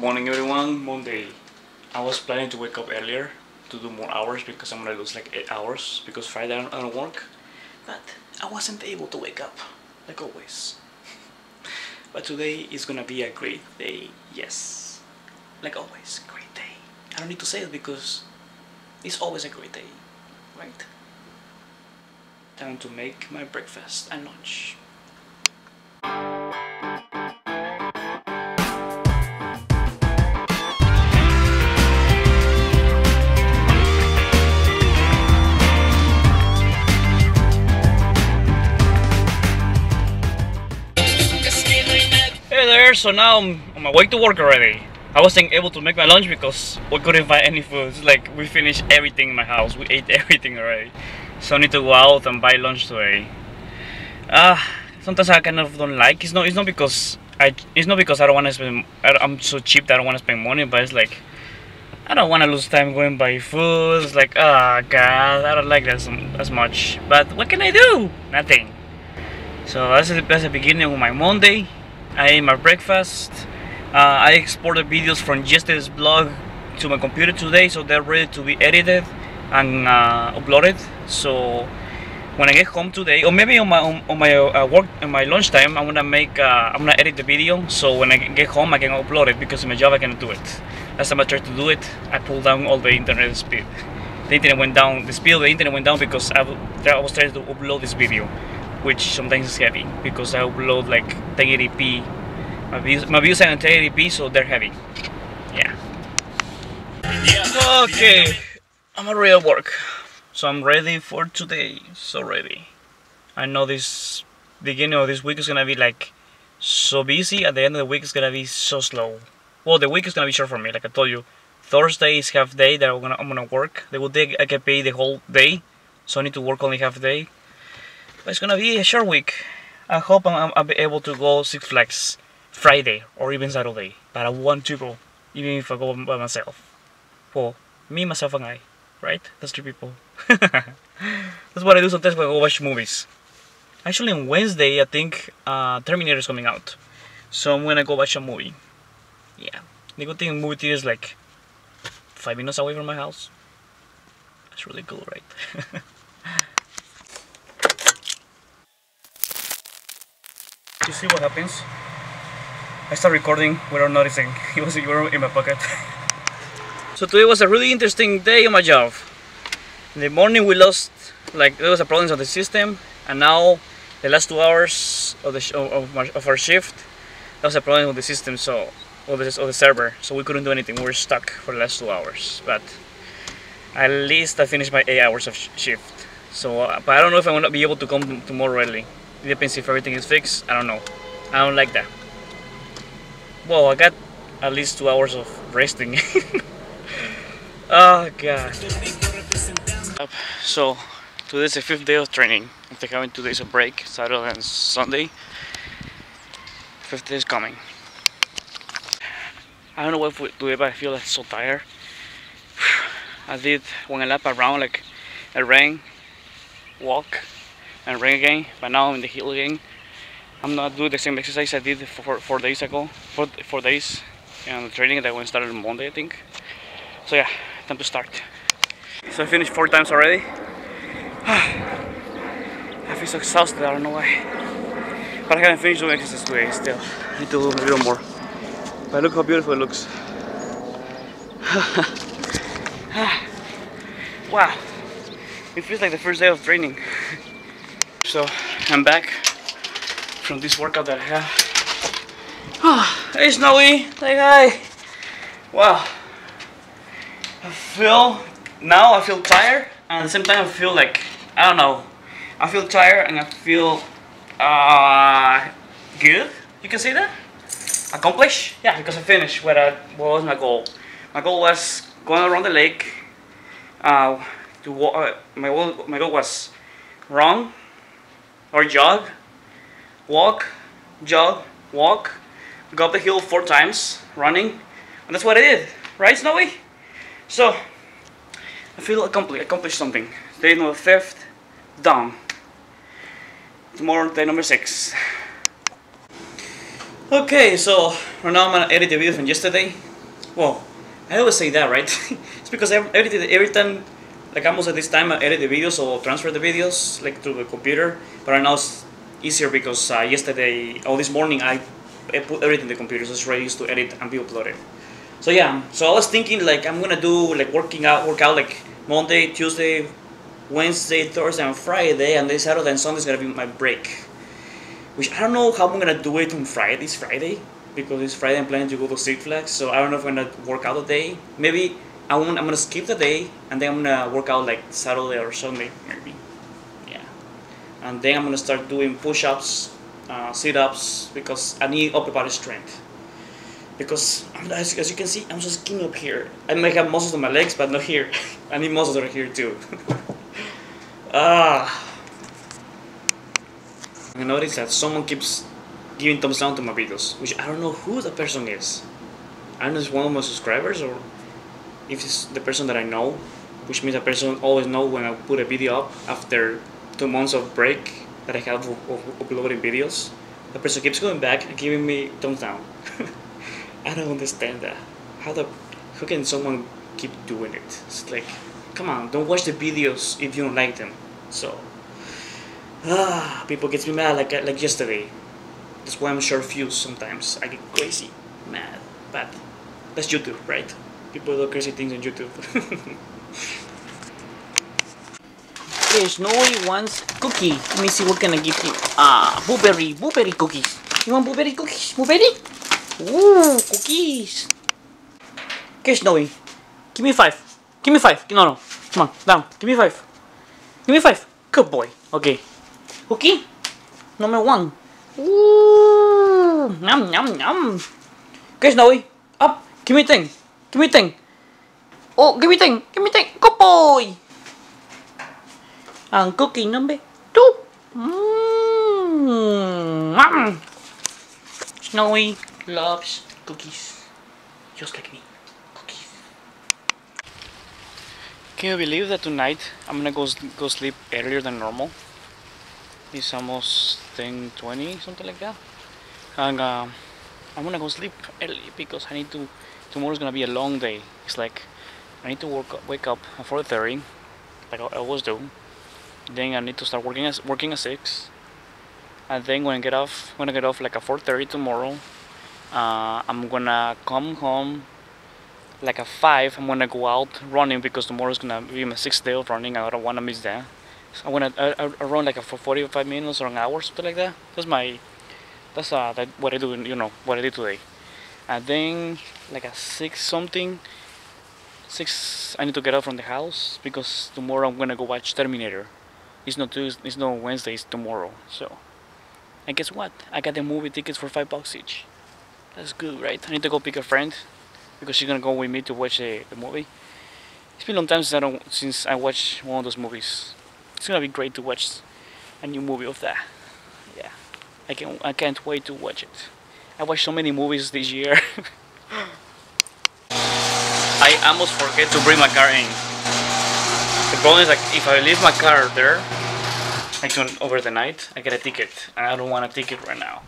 Morning everyone, Monday. I was planning to wake up earlier to do more hours because I'm gonna lose like 8 hours because Friday I don't, I don't work. But I wasn't able to wake up, like always. but today is gonna be a great day, yes. Like always, great day. I don't need to say it because it's always a great day, right? Time to make my breakfast and lunch. There, so now I'm on my way to work already. I wasn't able to make my lunch because we couldn't find any food. It's like we finished everything in my house. We ate everything already. So I need to go out and buy lunch today. Ah, uh, sometimes I kind of don't like. It's not. It's not because I. It's not because I don't want to spend. I, I'm so cheap that I don't want to spend money. But it's like I don't want to lose time going buy food. It's like ah, oh, god, I don't like that as, as much. But what can I do? Nothing. So that's the, that's the beginning of my Monday. I ate my breakfast. Uh, I exported videos from yesterday's blog to my computer today, so they're ready to be edited and uh, uploaded. So when I get home today, or maybe on my on, on my uh, work on my lunchtime, I'm gonna make uh, I'm gonna edit the video. So when I get home, I can upload it because in my job I cannot do it. Last time I tried to do it, I pulled down all the internet speed. The internet went down. The speed of the internet went down because I, I was trying to upload this video which sometimes is heavy because I upload like 1080p. My views, my views are on 1080p, so they're heavy. Yeah. Okay, I'm already at work, so I'm ready for today. So ready. I know this beginning of this week is gonna be like so busy. At the end of the week, it's gonna be so slow. Well, the week is gonna be short for me, like I told you. Thursday is half day that I'm gonna I'm gonna work. The will day I can pay the whole day, so I need to work only half day. It's gonna be a short week. I hope I'm, I'll be able to go Six Flags Friday or even Saturday. But I want to go, even if I go by myself. For me, myself, and I. Right? That's three people. That's what I do sometimes when I go watch movies. Actually, on Wednesday, I think uh, Terminator is coming out. So I'm gonna go watch a movie. Yeah. The good thing movie theater is like five minutes away from my house. That's really cool, right? you see what happens? I start recording without noticing. It was in my pocket. so today was a really interesting day on my job. In the morning we lost, like there was a problem on the system and now the last two hours of, the of, of our shift, there was a problem with the system, so of the, of the server, so we couldn't do anything. We were stuck for the last two hours, but at least I finished my eight hours of shift. So, uh, but I don't know if I'm gonna be able to come tomorrow early. Depends if everything is fixed. I don't know. I don't like that. Well, I got at least two hours of resting. oh god. So, today's the fifth day of training. After having two days of break, Saturday and Sunday. Fifth day is coming. I don't know what to do, but I feel like so tired. I did one lap around like a rain walk and ring again but now I'm in the hill again. I'm not doing the same exercise I did four, four days ago four, four days and the training that went started on Monday I think. So yeah time to start. So I finished four times already. I feel so exhausted I don't know why. But I haven't finished doing exercise today still. I need to do a little more. But look how beautiful it looks. Wow. It feels like the first day of training so I'm back from this workout that I have. Oh, it's Snowy, like hi. Wow. I feel, now I feel tired and at the same time I feel like, I don't know. I feel tired and I feel uh, good, you can say that? Accomplished? Yeah, because I finished what, I, what was my goal. My goal was going around the lake. Uh, to uh, my, goal, my goal was run or jog, walk, jog, walk, go up the hill four times, running, and that's what I did, right Snowy? So, I feel accomplished, accomplished something. Day number fifth, done. Tomorrow, day number six. Okay, so right now I'm gonna edit the video from yesterday. Well, I always say that, right? it's because I edited every time, like almost at this time, I edit the videos or transfer the videos like to the computer. But right now it's easier because uh, yesterday or this morning I, put everything in the computer, so it's ready to edit and be uploaded. So yeah, so I was thinking like I'm gonna do like working out, work out like Monday, Tuesday, Wednesday, Thursday, and Friday, and then Saturday and Sunday is gonna be my break. Which I don't know how I'm gonna do it on Friday, this Friday, because it's Friday I'm planning to go to Six Flags, so I don't know if I'm gonna work out the day. Maybe I won't, I'm gonna skip the day, and then I'm gonna work out like Saturday or Sunday, maybe. Yeah. And then I'm gonna start doing push-ups, uh, sit-ups, because I need upper body strength. Because as, as you can see, I'm so skinny up here. I might have muscles on my legs, but not here. I need muscles right here too. ah. I noticed that someone keeps giving thumbs down to my videos, which I don't know who the person is. I don't know if it's one of my subscribers or if it's the person that I know, which means the person always know when I put a video up after two months of break that I have of, uploading videos. The person keeps going back and giving me thumbs down. I don't understand that. How the how can someone keep doing it? It's like, come on, don't watch the videos if you don't like them. So, ah, people gets me mad like like yesterday. That's why I'm short fused sometimes. I get crazy, mad, but that's YouTube, right? People do crazy things on YouTube. okay, Snowy wants cookie. Let me see what can I give him. Ah, blueberry, blueberry cookies. You want blueberry cookies? Blueberry? Ooh, cookies. Okay, Snowy. Give me five. Give me five. No, no. Come on, down. Give me five. Give me five. Good boy. Okay. Cookie? Number one. Ooh. Yum, yum, yum. Okay, Snowy. Up. Give me thing. Give me thing. Oh, give me thing. Give me thing. Good boy. And cookie number two. Mmm. Snowy loves cookies. Just like me. Cookies. Can you believe that tonight I'm gonna go go sleep earlier than normal? It's almost 10 20, something like that. And uh, I'm gonna go sleep early because I need to. Tomorrow's gonna be a long day. It's like I need to work wake up at 4:30, like I always do. Then I need to start working at working at six. And then when I get off, when I get off like at 4:30 tomorrow, uh, I'm gonna come home like at 5 I'm gonna go out running because tomorrow's gonna be my sixth day of running I don't wanna miss that so I'm gonna I, I run like for 45 minutes or an hour something like that that's my that's uh that, what I do you know what I did today and think like at 6 something 6 I need to get out from the house because tomorrow I'm gonna go watch Terminator it's not Tuesday, it's not Wednesday it's tomorrow so and guess what I got the movie tickets for 5 bucks each that's good, right? I need to go pick a friend because she's gonna go with me to watch the, the movie. It's been a long time since I don't since I watched one of those movies. It's gonna be great to watch a new movie of that. Yeah, I can I can't wait to watch it. I watched so many movies this year. I almost forget to bring my car in. The problem is like if I leave my car there, like on, over the night, I get a ticket, and I don't want a ticket right now.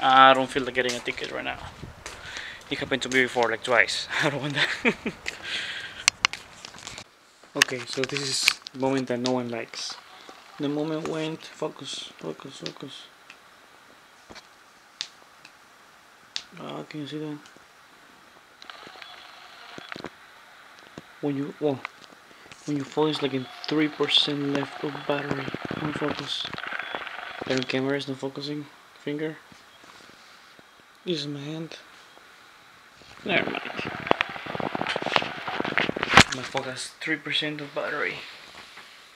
I don't feel like getting a ticket right now. It happened to me before, like twice. I don't want that. okay, so this is the moment that no one likes. The moment went, focus, focus, focus. Ah, can you see that? When you, well, when you focus like in 3% left of battery on focus. The camera is not focusing, finger. Is my hand. Never mind. My phone has 3% of battery.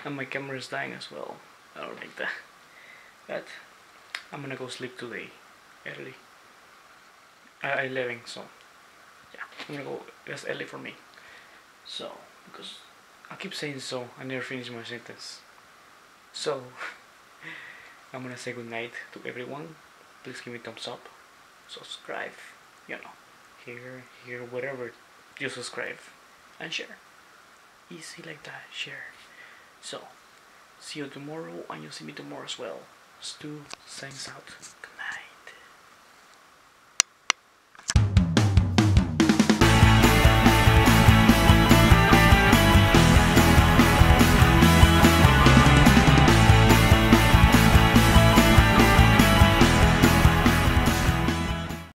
And my camera is dying as well. I don't like that. But I'm gonna go sleep today. Early. Uh, 11, so yeah, I'm gonna go. That's early for me. So, because I keep saying so, I never finish my sentence. So, I'm gonna say good night to everyone. Please give me thumbs up subscribe, you know, here, here, whatever you subscribe and share. Easy like that, share. So, see you tomorrow and you'll see me tomorrow as well. Stu signs out.